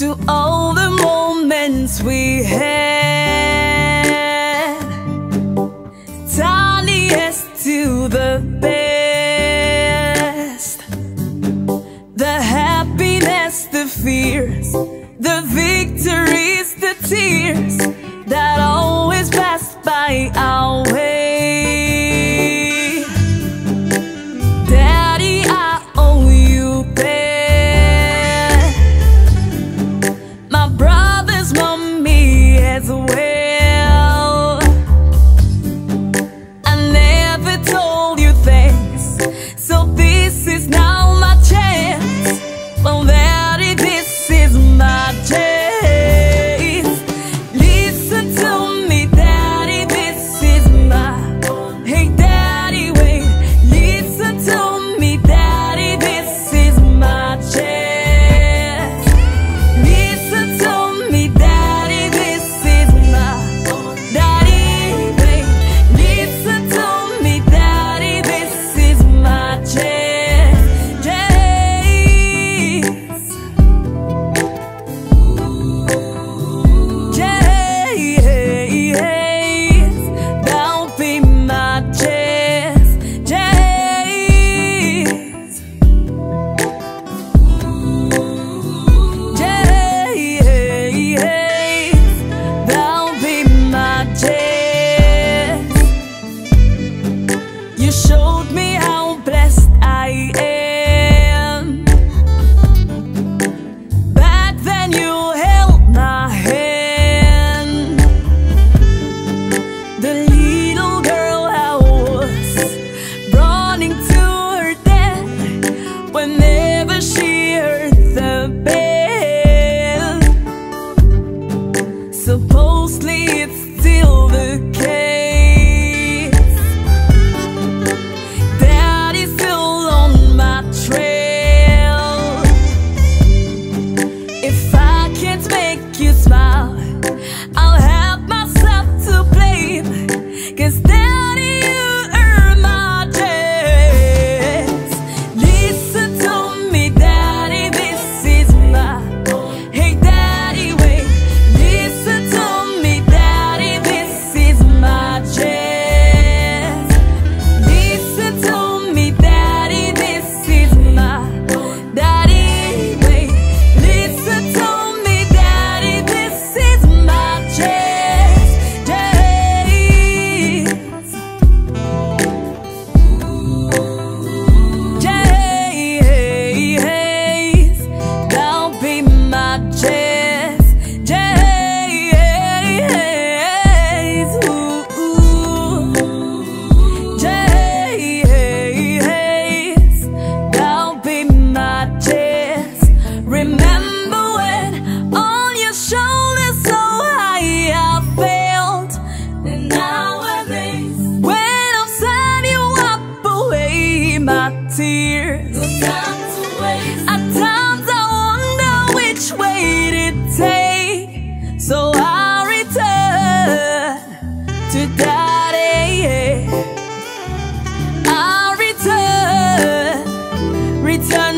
To all the moments we had Tiniest to the best. The happiness, the fears, the victory tears that always pass by our way. Daddy, I owe you bear. My brothers want me as well.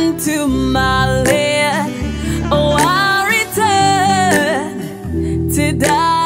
return to my land. Oh, I'll return to die.